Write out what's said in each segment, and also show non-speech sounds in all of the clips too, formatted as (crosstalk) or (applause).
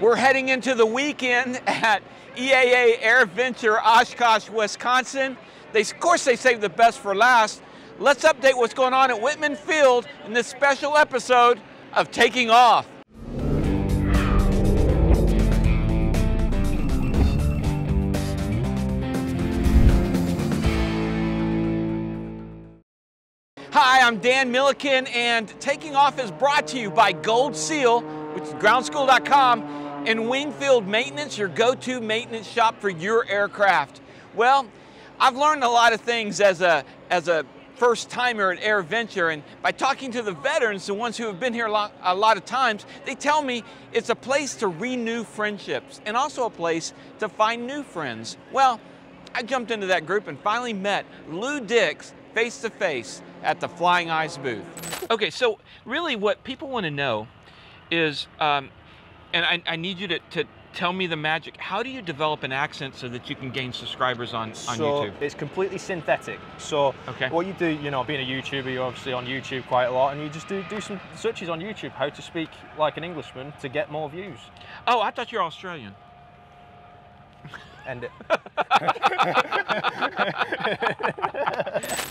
We're heading into the weekend at EAA AirVenture Oshkosh, Wisconsin. They, of course, they saved the best for last. Let's update what's going on at Wittman Field in this special episode of Taking Off. Hi, I'm Dan Milliken, and Taking Off is brought to you by Gold Seal, which is groundschool.com, and Wingfield Maintenance, your go-to maintenance shop for your aircraft. Well, I've learned a lot of things as a, as a first timer at Air Venture, and by talking to the veterans, the ones who have been here a lot, a lot of times, they tell me it's a place to renew friendships and also a place to find new friends. Well, I jumped into that group and finally met Lou Dix face to face at the Flying Eyes booth. Okay, so really what people want to know is, um, and I, I, need you to, to, tell me the magic. How do you develop an accent so that you can gain subscribers on, on so YouTube? It's completely synthetic. So okay. what you do, you know, being a YouTuber, you're obviously on YouTube quite a lot, and you just do, do some searches on YouTube, how to speak like an Englishman to get more views. Oh, I thought you're Australian. End it.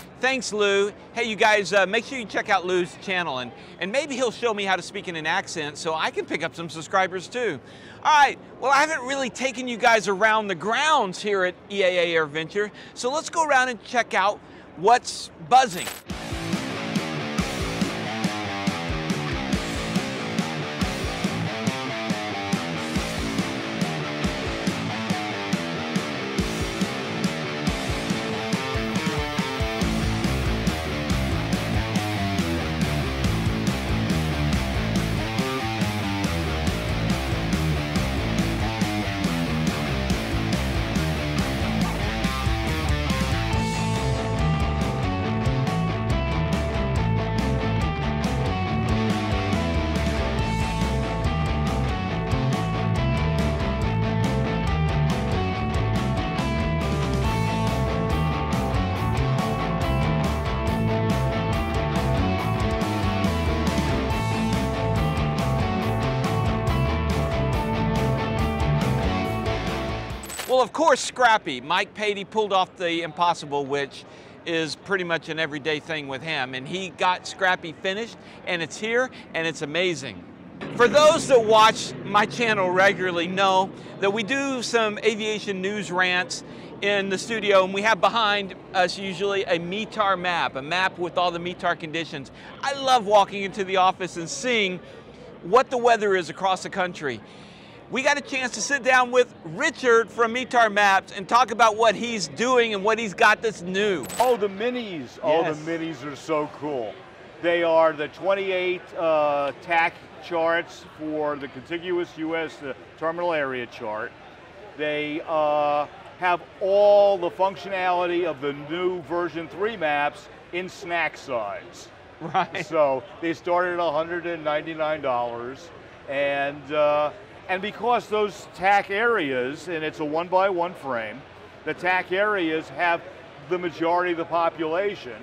(laughs) Thanks, Lou. Hey, you guys, uh, make sure you check out Lou's channel, and, and maybe he'll show me how to speak in an accent so I can pick up some subscribers too. All right, well, I haven't really taken you guys around the grounds here at EAA AirVenture, so let's go around and check out what's buzzing. Of course, Scrappy. Mike Patey pulled off the impossible, which is pretty much an everyday thing with him. And he got Scrappy finished, and it's here, and it's amazing. For those that watch my channel regularly know that we do some aviation news rants in the studio, and we have behind us usually a METAR map, a map with all the METAR conditions. I love walking into the office and seeing what the weather is across the country we got a chance to sit down with Richard from METAR Maps and talk about what he's doing and what he's got that's new. Oh, the minis. Yes. Oh, the minis are so cool. They are the 28 uh, TAC charts for the contiguous U.S. The terminal area chart. They uh, have all the functionality of the new version 3 maps in snack size. Right. So they started at $199 and uh, and because those TAC areas, and it's a one by one frame, the TAC areas have the majority of the population.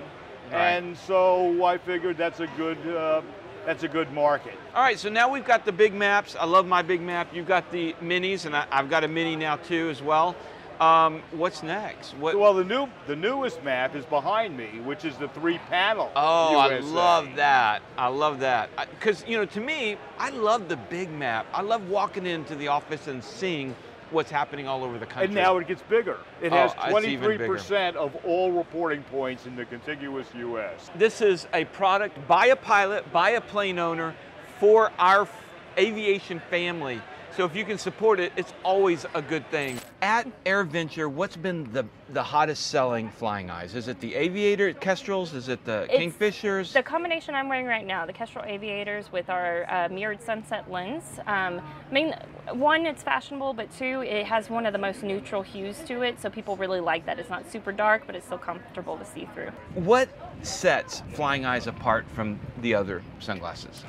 Right. And so I figured that's a good uh, that's a good market. All right, so now we've got the big maps. I love my big map. You've got the minis, and I, have got a mini now too as well. Um, what's next? What? Well, the new the newest map is behind me, which is the three panel. Oh, USA. I love that. I love that. Because you know, to me, I love the big map. I love walking into the office and seeing what's happening all over the country. And now it gets bigger. It oh, has 23% of all reporting points in the contiguous U.S. This is a product by a pilot, by a plane owner, for our aviation family. So if you can support it, it's always a good thing. At AirVenture, what's been the, the hottest selling flying eyes? Is it the Aviator Kestrels? Is it the it's Kingfishers? The combination I'm wearing right now, the Kestrel Aviators with our uh, mirrored sunset lens. Um, I mean, one, it's fashionable, but two, it has one of the most neutral hues to it, so people really like that. It's not super dark, but it's still comfortable to see through. What sets flying eyes apart from the other sunglasses?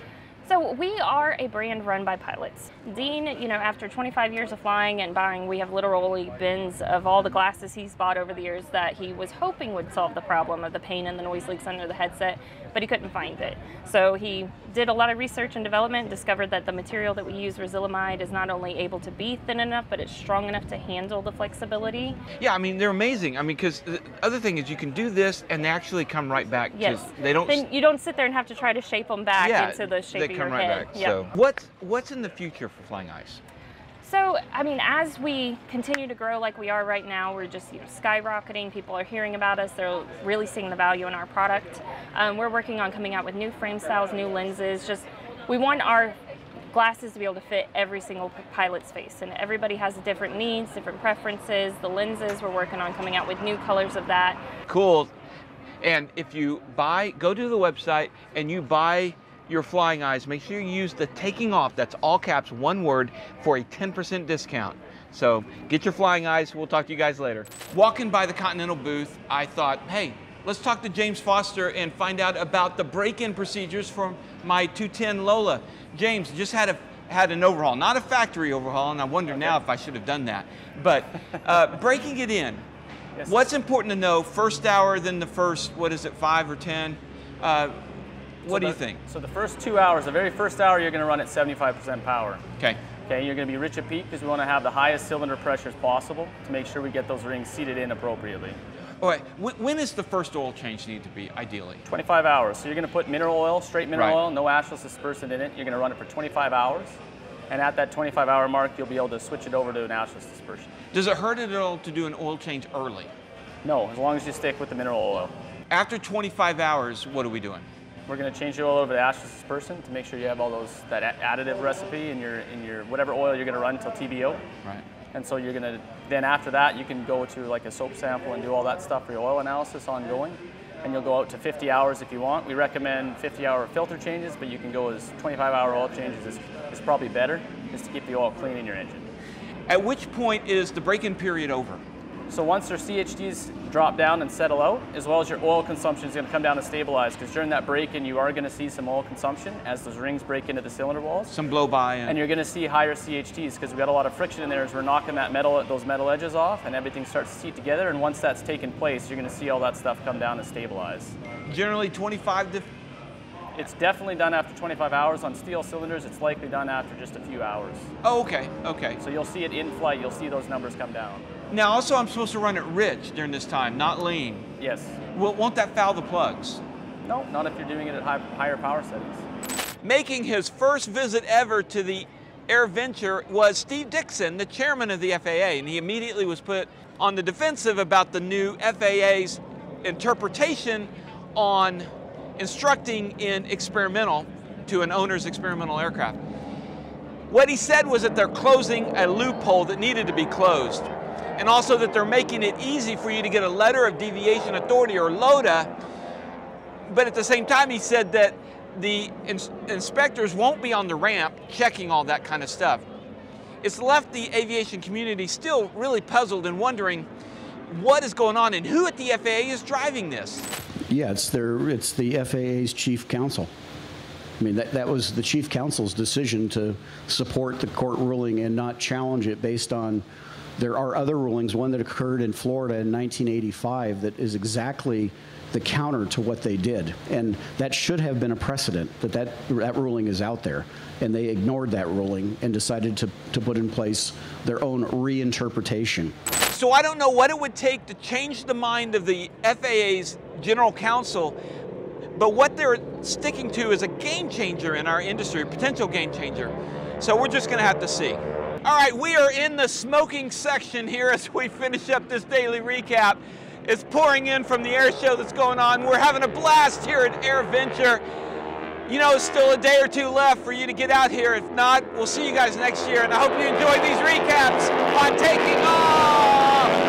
So we are a brand run by pilots. Dean, you know, after 25 years of flying and buying, we have literally bins of all the glasses he's bought over the years that he was hoping would solve the problem of the pain and the noise leaks under the headset. But he couldn't find it. So he did a lot of research and development, discovered that the material that we use, Resilimide, is not only able to be thin enough, but it's strong enough to handle the flexibility. Yeah, I mean they're amazing. I mean, because the other thing is you can do this and they actually come right back. Yes. They don't. Then you don't sit there and have to try to shape them back yeah, into the shape they of come your right head. Back. Yep. So what's what's in the future for flying eyes? So, I mean, as we continue to grow like we are right now, we're just you know, skyrocketing. People are hearing about us. They're really seeing the value in our product. Um, we're working on coming out with new frame styles, new lenses. Just we want our glasses to be able to fit every single pilot's face, and everybody has different needs, different preferences. The lenses we're working on coming out with new colors of that. Cool. And if you buy, go to the website and you buy your flying eyes, make sure you use the taking off, that's all caps, one word, for a 10% discount. So get your flying eyes. We'll talk to you guys later. Walking by the Continental booth, I thought, hey, let's talk to James Foster and find out about the break-in procedures for my 210 Lola. James just had a had an overhaul, not a factory overhaul, and I wonder okay. now if I should have done that. But uh, (laughs) breaking it in, yes. what's important to know? First hour, then the first, what is it, five or ten? Uh, what so do the, you think? So the first two hours, the very first hour, you're going to run at 75% power. Okay. Okay, you're going to be rich at peak because we want to have the highest cylinder pressures possible to make sure we get those rings seated in appropriately. All right, when is the first oil change need to be, ideally? 25 hours. So you're going to put mineral oil, straight mineral right. oil, no ashless dispersant in it. You're going to run it for 25 hours. And at that 25 hour mark, you'll be able to switch it over to an ashless dispersion. Does it hurt at all to do an oil change early? No, as long as you stick with the mineral oil. After 25 hours, what are we doing? We're going to change the oil over to ashless dispersant to make sure you have all those that additive recipe in your in your whatever oil you're going to run until TBO. Right. And so you're going to, then after that, you can go to like a soap sample and do all that stuff for your oil analysis ongoing. And you'll go out to 50 hours if you want. We recommend 50 hour filter changes, but you can go as 25 hour oil changes is, is probably better, just to keep the oil clean in your engine. At which point is the break-in period over? So once their CHTs drop down and settle out, as well as your oil consumption is going to come down and stabilize, because during that break-in you are going to see some oil consumption as those rings break into the cylinder walls. Some blow by. And, and you're going to see higher CHTs because we've got a lot of friction in there as we're knocking that metal, those metal edges off, and everything starts to seat together. And once that's taken place, you're going to see all that stuff come down and stabilize. Generally 25 to it's definitely done after 25 hours. On steel cylinders, it's likely done after just a few hours. Oh, okay, okay. So you'll see it in flight, you'll see those numbers come down. Now, also, I'm supposed to run it rich during this time, not lean. Yes. Well, won't that foul the plugs? No, not if you're doing it at high, higher power settings. Making his first visit ever to the Air Venture was Steve Dickson, the chairman of the FAA, and he immediately was put on the defensive about the new FAA's interpretation on instructing in experimental to an owner's experimental aircraft. What he said was that they're closing a loophole that needed to be closed and also that they're making it easy for you to get a letter of deviation authority or LODA. But at the same time, he said that the ins inspectors won't be on the ramp checking all that kind of stuff. It's left the aviation community still really puzzled and wondering what is going on and who at the FAA is driving this. Yeah, it's, their, it's the FAA's chief counsel. I mean, that, that was the chief counsel's decision to support the court ruling and not challenge it based on there are other rulings, one that occurred in Florida in 1985 that is exactly the counter to what they did. And that should have been a precedent that that, that ruling is out there. And they ignored that ruling and decided to, to put in place their own reinterpretation. So I don't know what it would take to change the mind of the FAA's general counsel, but what they're sticking to is a game changer in our industry, a potential game changer. So we're just going to have to see. All right, we are in the smoking section here as we finish up this daily recap. It's pouring in from the air show that's going on. We're having a blast here at AirVenture. You know, still a day or two left for you to get out here. If not, we'll see you guys next year. And I hope you enjoy these recaps on Taking Off.